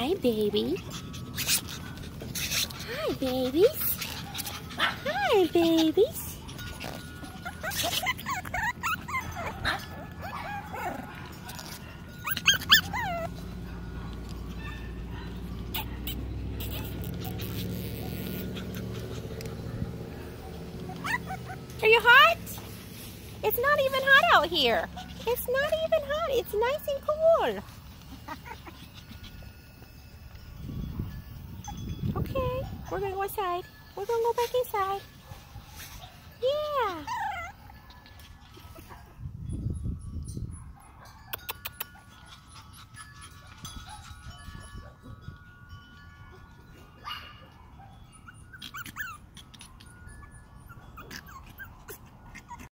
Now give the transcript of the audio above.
Hi, baby. Hi, babies. Hi, babies. Are you hot? It's not even hot out here. It's not even hot. It's nice and cool. We're gonna go inside. We're gonna go back inside.